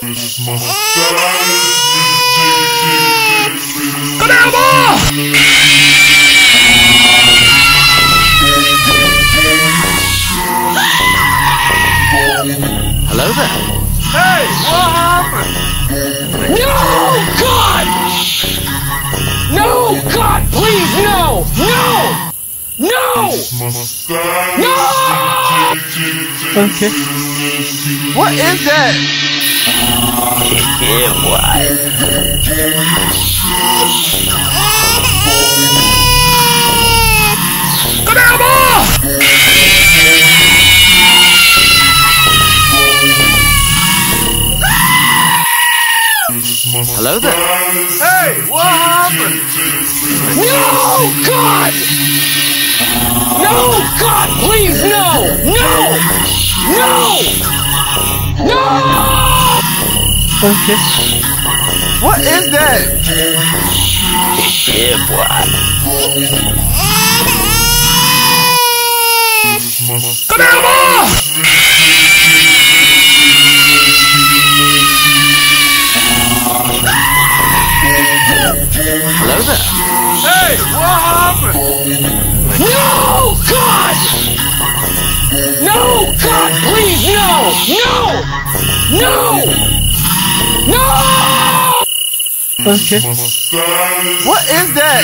Hello there. Hey, what happened? No! God! No! God, please, no! No! No! No! Okay. What is that? Yeah, boy. Hello there. Hey, what happened? No! God! No! God, please, Okay. What is that? Yeah, boy. Hello there. Hey, what happened? No! God! No! God, please, no! No! No! No! Okay. What is that?